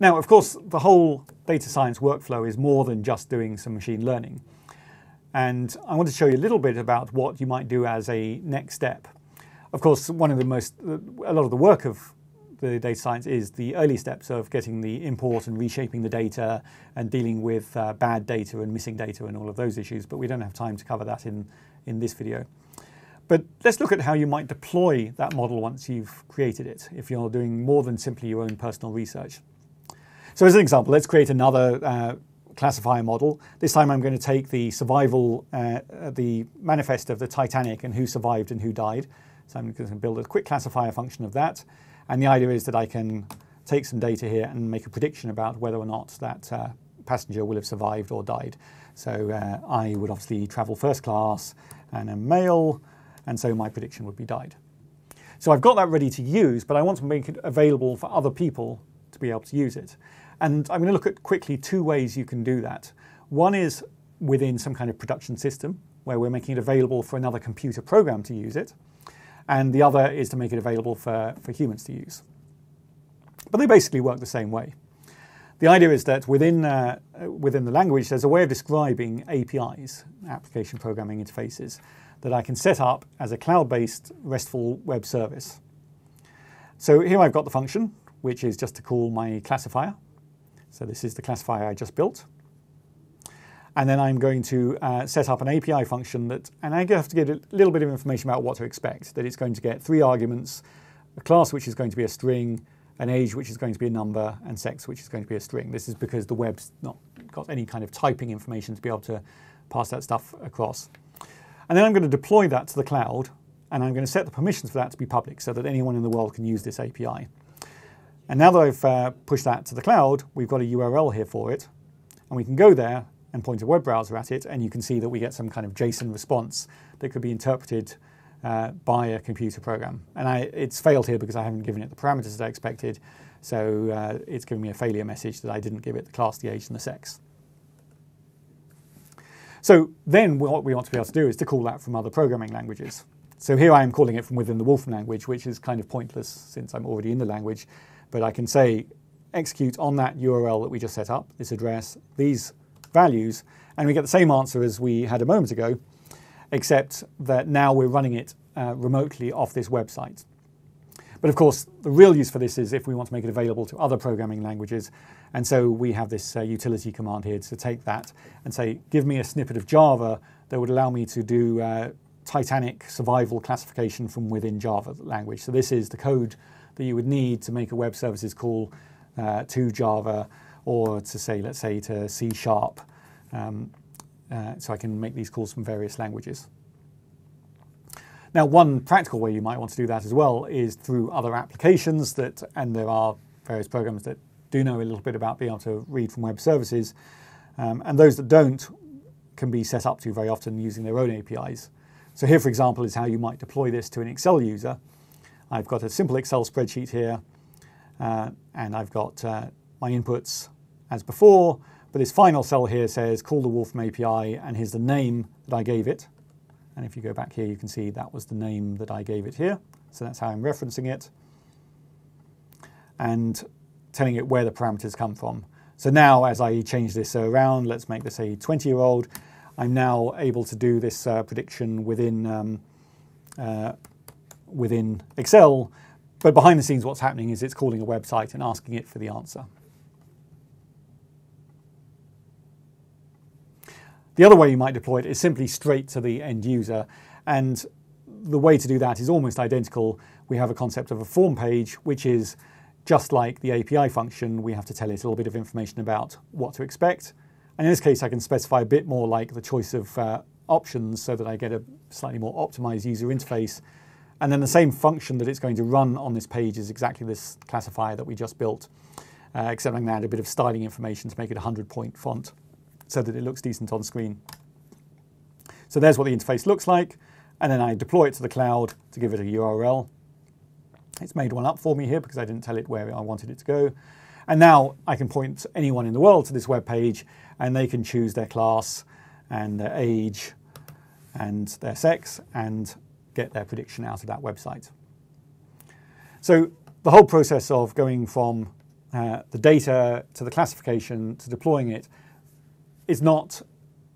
Now, of course, the whole data science workflow is more than just doing some machine learning. And I want to show you a little bit about what you might do as a next step. Of course, one of the most, a lot of the work of the data science is the early steps of getting the import and reshaping the data and dealing with uh, bad data and missing data and all of those issues, but we don't have time to cover that in, in this video. But let's look at how you might deploy that model once you've created it, if you're doing more than simply your own personal research. So as an example, let's create another uh, classifier model. This time I'm going to take the survival, uh, the manifest of the Titanic and who survived and who died. So I'm going to build a quick classifier function of that. And the idea is that I can take some data here and make a prediction about whether or not that uh, passenger will have survived or died. So uh, I would obviously travel first class and a male, and so my prediction would be died. So I've got that ready to use, but I want to make it available for other people to be able to use it. And I'm going to look at quickly two ways you can do that. One is within some kind of production system where we're making it available for another computer program to use it. And the other is to make it available for, for humans to use. But they basically work the same way. The idea is that within, uh, within the language, there's a way of describing APIs, application programming interfaces, that I can set up as a cloud-based RESTful web service. So here I've got the function, which is just to call my classifier. So this is the classifier I just built. And then I'm going to uh, set up an API function that, and I have to get a little bit of information about what to expect, that it's going to get three arguments, a class which is going to be a string, an age which is going to be a number, and sex which is going to be a string. This is because the web's not got any kind of typing information to be able to pass that stuff across. And then I'm going to deploy that to the cloud, and I'm going to set the permissions for that to be public so that anyone in the world can use this API. And now that I've uh, pushed that to the cloud, we've got a URL here for it. And we can go there and point a web browser at it, and you can see that we get some kind of JSON response that could be interpreted uh, by a computer program. And I, it's failed here because I haven't given it the parameters that I expected. So uh, it's giving me a failure message that I didn't give it the class, the age, and the sex. So then what we want to be able to do is to call that from other programming languages. So here I am calling it from within the Wolfram language, which is kind of pointless since I'm already in the language. But I can say execute on that URL that we just set up, this address, these values, and we get the same answer as we had a moment ago, except that now we're running it uh, remotely off this website. But of course, the real use for this is if we want to make it available to other programming languages. And so we have this uh, utility command here to take that and say, give me a snippet of Java that would allow me to do uh, Titanic survival classification from within Java language. So this is the code that you would need to make a web services call uh, to Java or to say, let's say, to C Sharp. Um, uh, so I can make these calls from various languages. Now, one practical way you might want to do that as well is through other applications that, and there are various programs that do know a little bit about being able to read from web services. Um, and those that don't can be set up to very often using their own APIs. So here, for example, is how you might deploy this to an Excel user. I've got a simple Excel spreadsheet here, uh, and I've got uh, my inputs as before, but this final cell here says call the Wolfram API, and here's the name that I gave it. And if you go back here, you can see that was the name that I gave it here. So that's how I'm referencing it. And telling it where the parameters come from. So now as I change this around, let's make this a 20 year old, I'm now able to do this uh, prediction within um, uh, within Excel, but behind the scenes what's happening is it's calling a website and asking it for the answer. The other way you might deploy it is simply straight to the end user. And the way to do that is almost identical. We have a concept of a form page, which is just like the API function, we have to tell it a little bit of information about what to expect. And in this case, I can specify a bit more like the choice of uh, options so that I get a slightly more optimized user interface and then the same function that it's going to run on this page is exactly this classifier that we just built, uh, except I'm going to add a bit of styling information to make it a 100 point font so that it looks decent on screen. So there's what the interface looks like. And then I deploy it to the cloud to give it a URL. It's made one up for me here because I didn't tell it where I wanted it to go. And now I can point anyone in the world to this web page and they can choose their class and their age and their sex and get their prediction out of that website. So the whole process of going from uh, the data to the classification to deploying it is not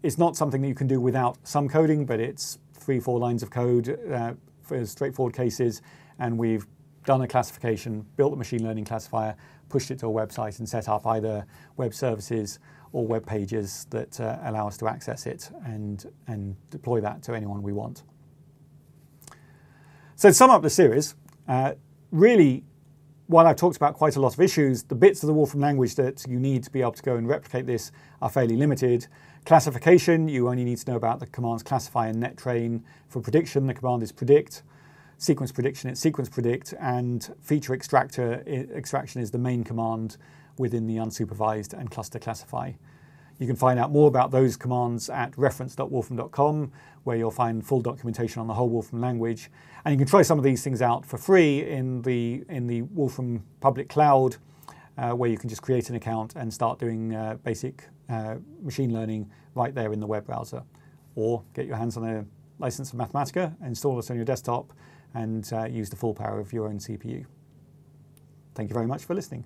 it's not something that you can do without some coding, but it's three four lines of code uh, for straightforward cases, and we've done a classification, built a machine learning classifier, pushed it to a website, and set up either web services or web pages that uh, allow us to access it and and deploy that to anyone we want. So to sum up the series, uh, really while I've talked about quite a lot of issues, the bits of the Wolfram language that you need to be able to go and replicate this are fairly limited. Classification, you only need to know about the commands classify and net train. For prediction, the command is predict. Sequence prediction, it's sequence predict. And feature extractor extraction is the main command within the unsupervised and cluster classify. You can find out more about those commands at reference.wolfram.com, where you'll find full documentation on the whole Wolfram language. And you can try some of these things out for free in the, in the Wolfram public cloud, uh, where you can just create an account and start doing uh, basic uh, machine learning right there in the web browser. Or get your hands on a license of Mathematica, install this on your desktop, and uh, use the full power of your own CPU. Thank you very much for listening.